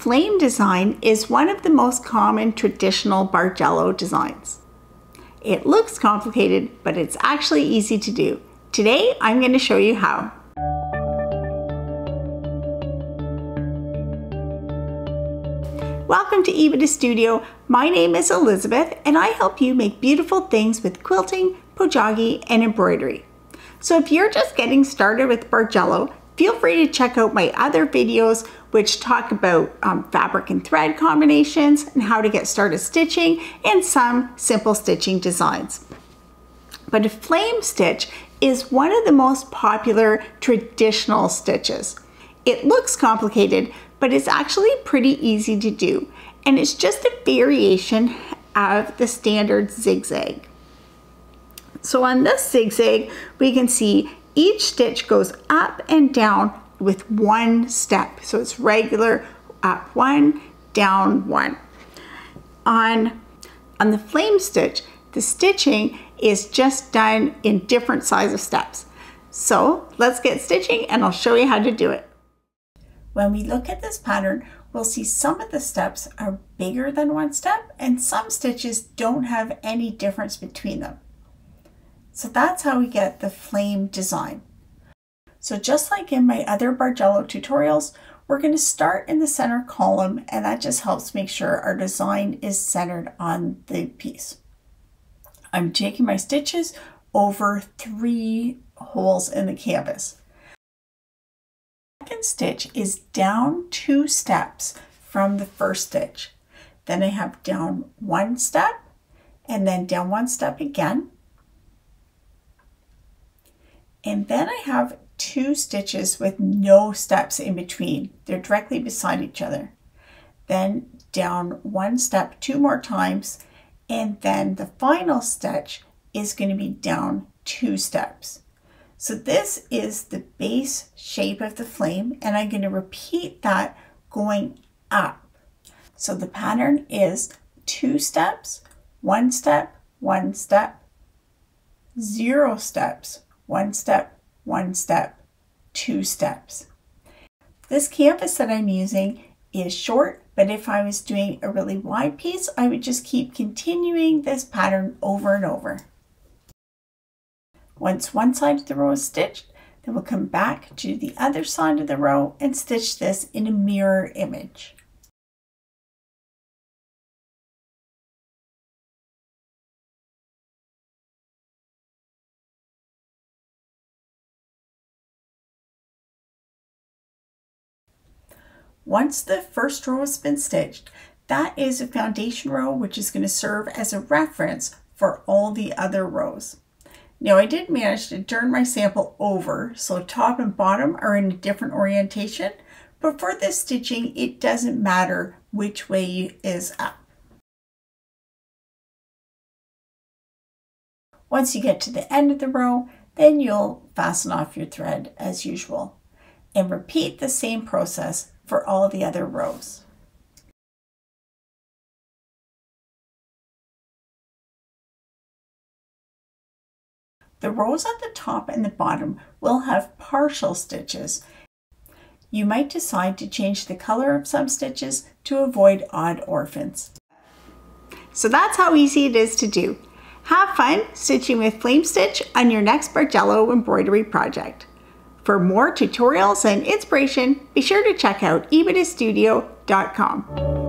flame design is one of the most common traditional Bargello designs. It looks complicated, but it's actually easy to do. Today, I'm going to show you how. Welcome to Epida Studio. My name is Elizabeth and I help you make beautiful things with quilting, pojagi, and embroidery. So if you're just getting started with Bargello, feel free to check out my other videos which talk about um, fabric and thread combinations and how to get started stitching and some simple stitching designs. But a flame stitch is one of the most popular traditional stitches. It looks complicated, but it's actually pretty easy to do. And it's just a variation of the standard zigzag. So on this zigzag, we can see each stitch goes up and down with one step. So it's regular up one, down one. On, on the flame stitch, the stitching is just done in different size of steps. So let's get stitching and I'll show you how to do it. When we look at this pattern, we'll see some of the steps are bigger than one step and some stitches don't have any difference between them. So that's how we get the flame design. So just like in my other Bargello tutorials, we're going to start in the center column and that just helps make sure our design is centered on the piece. I'm taking my stitches over three holes in the canvas. Second stitch is down two steps from the first stitch. Then I have down one step and then down one step again. And then I have two stitches with no steps in between. They're directly beside each other. Then down one step two more times and then the final stitch is going to be down two steps. So this is the base shape of the flame and I'm going to repeat that going up. So the pattern is two steps, one step, one step, zero steps, one step, one step, two steps. This canvas that I'm using is short, but if I was doing a really wide piece, I would just keep continuing this pattern over and over. Once one side of the row is stitched, then we'll come back to the other side of the row and stitch this in a mirror image. Once the first row has been stitched, that is a foundation row which is going to serve as a reference for all the other rows. Now I did manage to turn my sample over so top and bottom are in a different orientation, but for this stitching it doesn't matter which way is up. Once you get to the end of the row, then you'll fasten off your thread as usual and repeat the same process for all the other rows. The rows at the top and the bottom will have partial stitches. You might decide to change the color of some stitches to avoid odd orphans. So that's how easy it is to do. Have fun stitching with flame stitch on your next Bargello embroidery project. For more tutorials and inspiration, be sure to check out epidastudio.com.